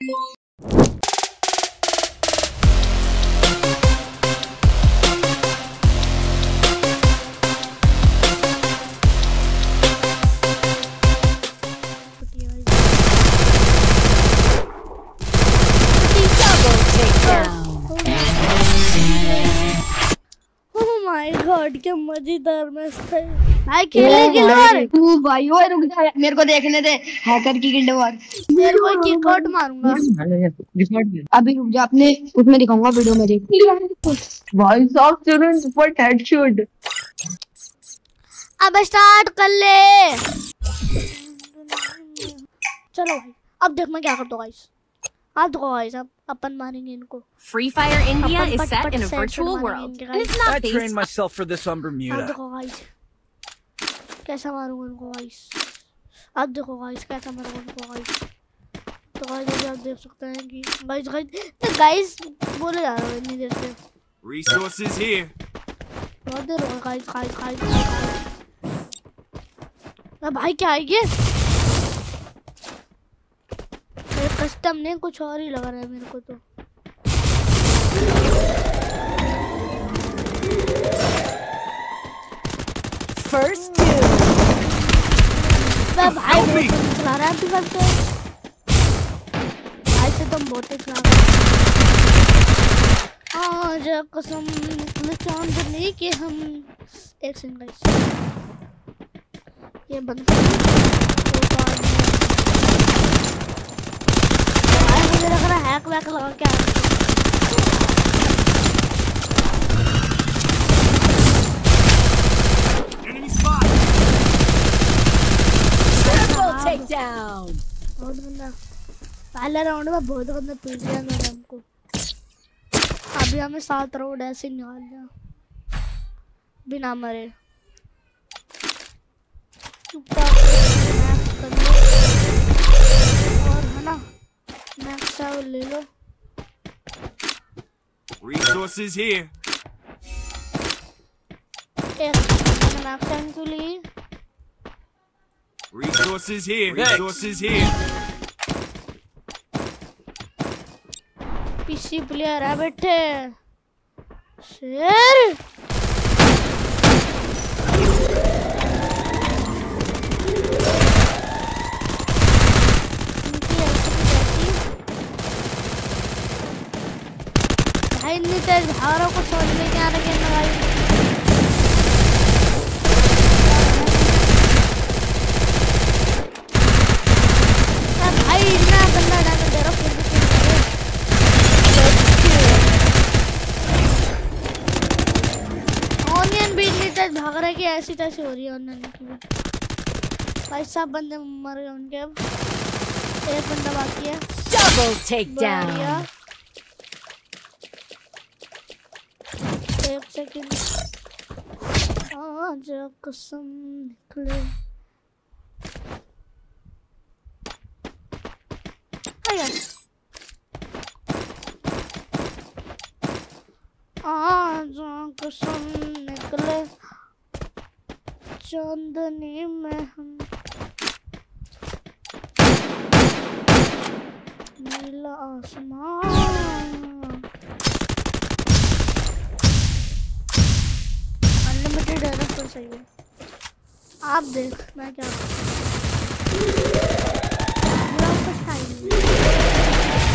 God मज़ेदार match था भाई खेलने के लिए तू भाई ओए रुक जा मेरे को देखने दे हैकर की गिल्ड वार। मेरे को किक आउट मारूँगा। अभी रुक जा अपने उसमें दिखाऊँगा वीडियो में देख भाई साहब तुरंत फट हेडशॉट अब स्टार्ट कर ले। चलो भाई अब देख मैं क्या करता हूँ गाइस गाइस अब अपन मारेंगे इनको Free Fire India is set in a virtual world. And it's I not trained myself for this on Bermuda. Guys कैसा मारूँगा इनको गाइस आप देखो गाइस कैसा मारूँगा इनको गाइस तो गाइस आप देख सकते हैं कि गाइस गाइस गाइस बोले जा रहा हूँ इतनी देर से Resources here. बहुत देर हो गई गाइस गाइस गाइस गाइस भाई क्या है ये? मेरे कस्टम ने कुछ और ही लगा रहा है मेरे को तो first two. भाई चला रहा है अभी करते भाई से तुम बहुत हो। आज कसम निकले चांदनी के हम एक सेकंड ये बंद कर दो। तो बाद में- भाई मुझे लग रहा है हैक लगा के आ रहा। Enemy spot. Triple takedown. बहुत गंदा पहले राउंड में बहुत गंदा पीट दिया मेरे हमको अभी हमें सात राउंड ऐसे निकाल दिया बिना मरे चुपचाप मैक्स सेवन ले लो Resources here. Resources here. Resources here. PC player है बैठे शेर भाई इतनी तेज भागो को समझ में भाई। भाई इतना गंदा डैमेज दे रहा फिर भी किल कर रहे। ऑनियन भी इतनी तेज भाग रहा है कि ऐसी तैसी हो रही है ऑनियन की भी। भाई सब बंदे मर गए उनके अब। एक बंदा बाकी है। Double takedown. बढ़िया। एक सेकंड आज कसम निकले आज कसम निकले चांदनी में हम नीला आसमान अनलिमिटेड है ना तो सही है आप देख मैं क्या मेरा कुछ टाइम नहीं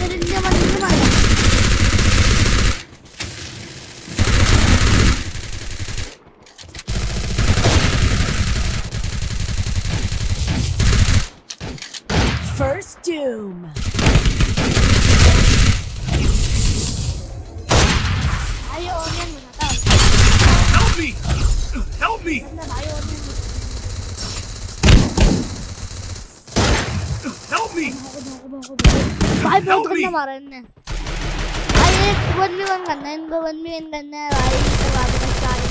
मेरे लिए मन नहीं मारा First doom. भाई ऑनियन बनाता Help me! Help me! है भाई ऑनियन Help me! भाई बहुत गंदा मारा इनने। भाई एक वन भी वन करना है इनको वन भी वन करना है भाई इसके बाद में चार है।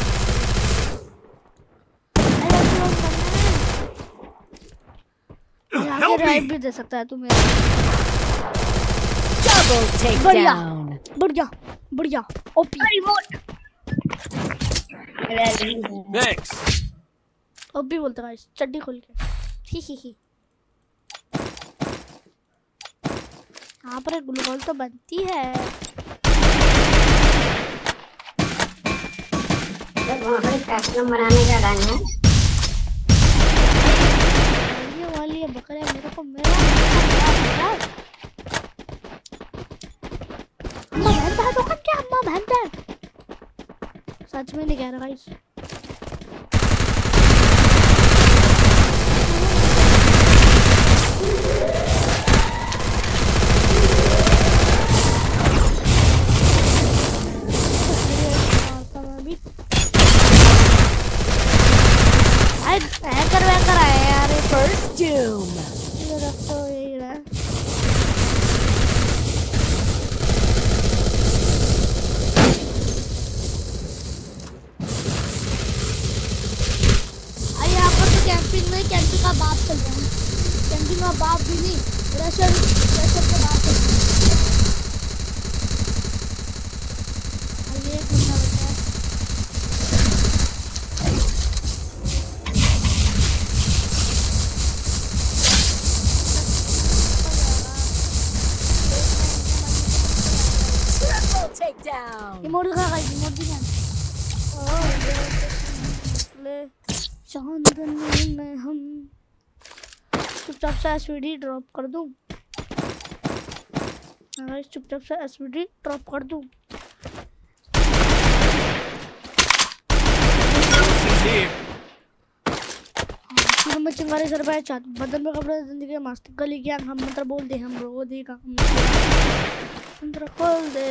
यहाँ के राइट भी दे सकता है तू मेरे। बढ़िया बढ़िया बढ़िया ओपी ओपी बोलते गाइस चड्डी खोल के। ही ही ही। यहाँ पर ग्लूकोल तो बनती है। वहाँ पर कैप्सूल बनाने का टाइम है। ये वाली बकरे मेरे को मेरा अम्मा बहनता है तो क्या अम्मा सच में नहीं कह रहा गाइस हैकर वैकर आए यार ये First Doom. ये रखो यही रहा अरे यहाँ पर तो कैंपिंग में कैंपिंग का बाप चल रहा है। कैंपिंग का बाप भी नहीं, रशर रशर के बाप। चांदनी में हम। चुपचाप से एसवीडी ड्रॉप कर दूँ। हाँ चुपचाप से एसवीडी ड्रॉप कर दूँ। मैं चिंगारी सर पे चाहत बदन में कपड़े ज़िंदगी मस्त गली के हम मंत्र बोल दे, हम रो दे का मंत्र खोल दे।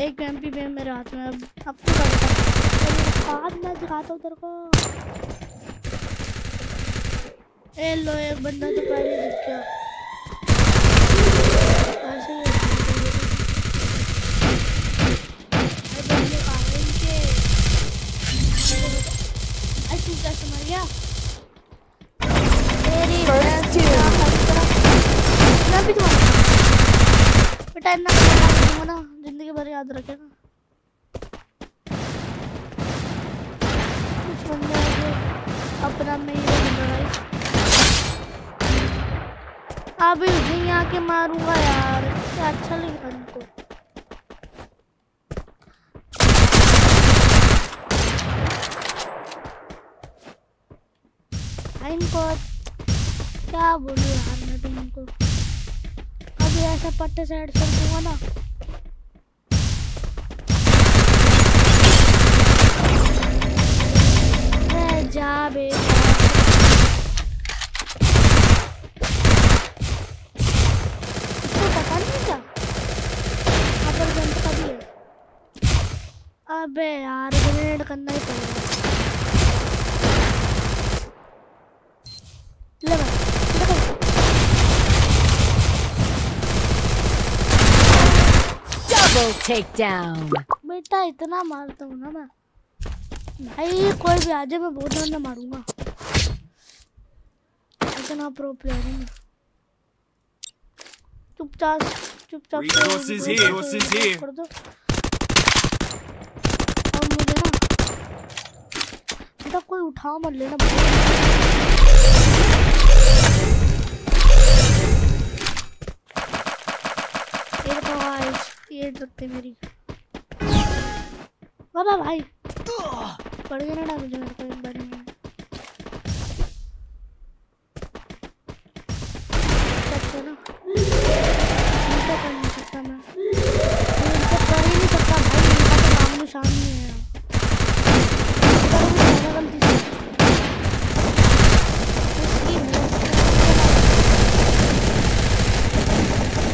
एक एमपी में मेरे हाथ में, अब अब तो कर दिखाता हूँ तेरे को। ए लो एक बंदा तो पहले दिख गया। ऐसे ही होता है। ए, बंदे कहाँ हैं इनके? ऐसी कैसे मर गया तेरी भैंस का खतरा। मैं भी तुम्हारा बेटा इतना करना दूँगा ना ज़िंदगी भर याद रखेगा कुछ बंदे हैं जो अपना में ही बन रहा है अब यहीं आके मारूँगा यार। क्या अच्छा लगेगा इनको हाँ, इनको क्या बोलूँ यार मैं तुमको अभी ऐसा पट्टे साइड कर दूँगा ना Double takedown. बेटा इतना मारता हूँ ना मैं। भाई कोई भी आ जाए मैं बहुत ज़्यादा मारूँगा। इतना प्रो प्लेयर हूँ। चुपचाप चुपचाप कर दो। मुझे ना बेटा कोई उठा मत लेना। ये मेरी। बाबा भाई पड़ गया ना मुझे मेरे को एक बार में सबसे ना इनको कर नहीं सकता मैं इनको कर ही नहीं सकता भाई इनका तो नाम निशान नहीं है करूँगी मैंने गलती से इसकी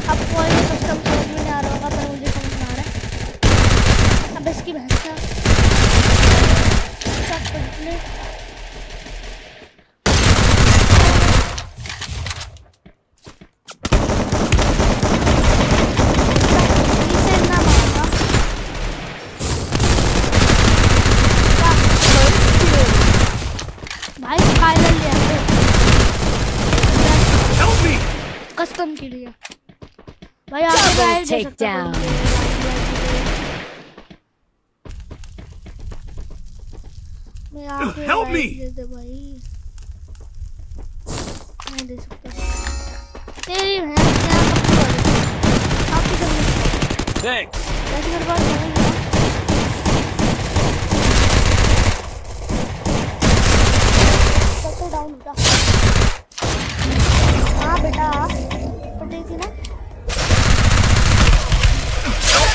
अब कोई भी कस्टम समझ में नहीं आ रहा होगा पर मुझे समझ में आ रहा है अब इसकी भैंस का सब कुछ ले इसे ना मारना भाई स्काइलर ले आते Help me! कस्टम के लिए भाई आगे Double गाइड दे सकता takedown. कोई मुझे। मैं आके Help me! revive दे दे भाई नहीं दे सकता तेरी भैंस क्या आप ही कर Thanks. डाउन होता हाँ बेटा पटी ना बेटा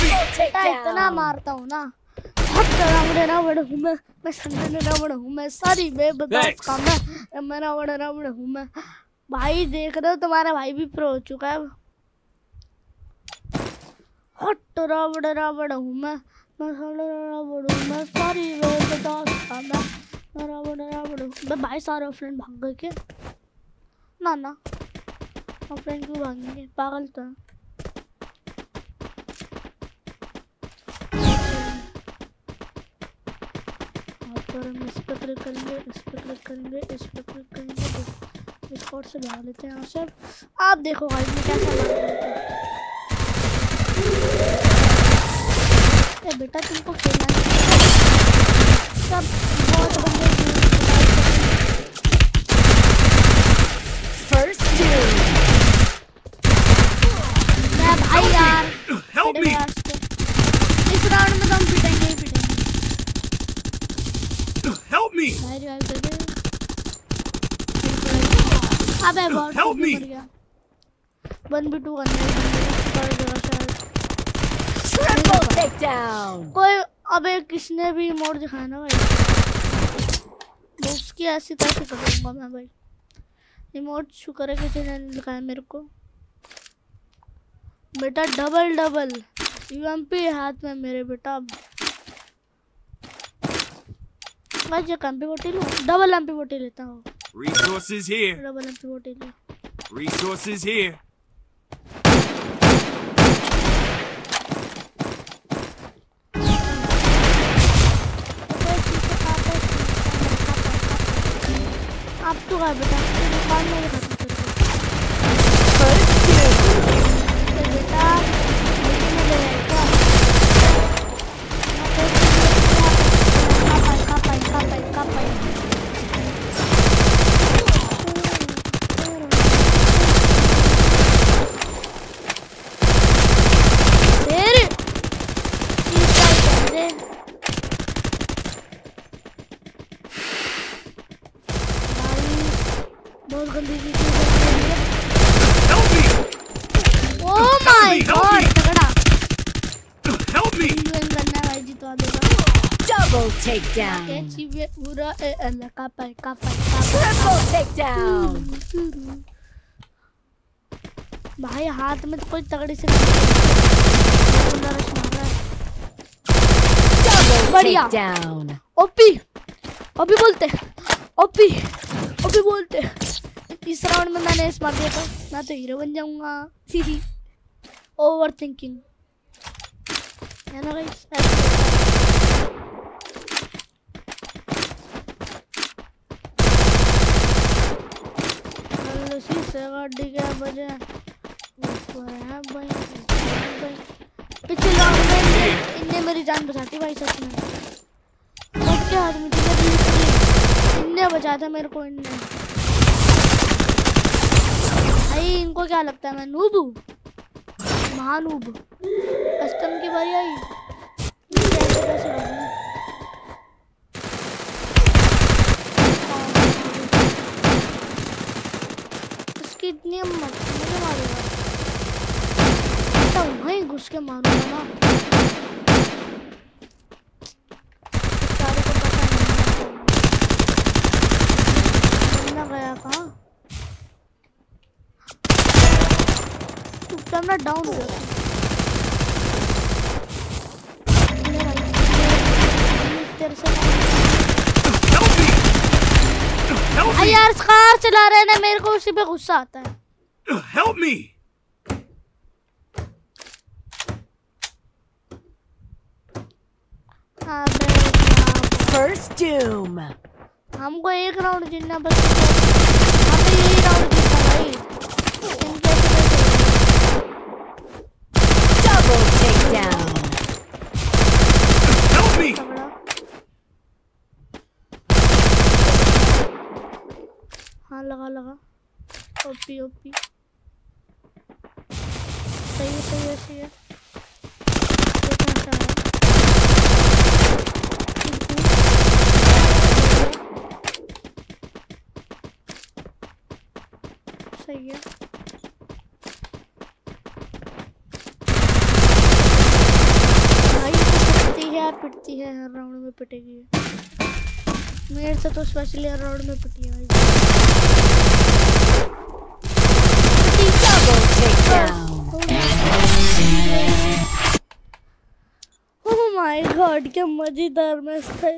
इतना मारता हूँ ना। बहुत रावण रावण हूँ मैं मैं संगन रावण हूँ मैं सारी बेबदास Thanks. का मैं मैं रावण रावण हूँ मैं। भाई देख रहे हो तुम्हारा भाई भी प्रो हो चुका है। हट रावण रावण हूँ मैं। मैं सारा रावण हूँ मैं सारी बेबदास का मैं मैं रावण रावण हूँ मैं। भाई सारे फ्रेंड भाग गए क्या? ना ना। फ्रेंड क्यों भागेंगे? पागल तो है। पर हम इस पर क्लिक करेंगे, इस पर क्लिक करेंगे, इस पर क्लिक करेंगे। कोड से भाग लेते हैं यहाँ से आप देखो गाइस में कैसा लग रहा है। बेटा, तुमको खेलना है। सब बहुत बंदे me! अबे Help me! मर गया वन बी टू करने कर देगा शायद Triple takedown. कोई अबे किसने भी मोड दिखाया ना भाई? उसकी ऐसी तैसी कर दूँगा मैं भाई। रिमोट शुक्र है किसी ने दिखाया मेरे को। बेटा डबल डबल यूएमपी हाथ में मेरे बेटा। मैं जो कंपी बोटल लूँ डबल एमपी बोटल लेता हूँ Resources here. Double MP bottle resources Resources here. आप तो गए बेटा दुकान में ही खत्म कर दो First doom. तो बेटा मुझे में ले आए क्या कापाई कापाई कापाई कापाई तेरे चीज़ का कर दे भाई बहुत गंदी चीज़ है Help me! Oh my help god me. तगड़ा Help me! विन करना है भाई जितवा देगा Double takedown. Triple takedown. भाई हाथ में तो कोई तगड़ी से बढ़िया। ओपी ओपी बोलते ओपी ओपी बोलते इस राउंड में मैंने इस मार दिया था मैं तो हीरो बन जाऊँगा। ओवर थिंकिंग है ना गाइस इनने- मेरी जान बचाती भाई, सच में। सबके हाथ में इनने बचाया था मेरे को, इनने। भाई, इनको क्या लगता है, मैं नूब हूँ? महानूब। कस्टम की बारी आई। कैसे कैसे भागूं? इसकी इतनी हिम्मत मुझे मारेगा तो घुस मारूँगा ना। बेचारे को पता नहीं गया कहाँ चुपचाप ना डाउन हो तेरे से यार चला रहे ना मेरे को उसी पे गुस्सा आता है। Help me! First Doom. Doom हमको एक राउंड जीतना बस हमें यही राउंड जीतना भाई। Double take down help me हाँ लगा लगा। OP OP. सही है सही है सही है। पिटती है, हर राउंड में पिटेगी मेरे से तो स्पेशली हर राउंड में पिटी है भाई ओह माय गॉड क्या मज़ेदार मैच था।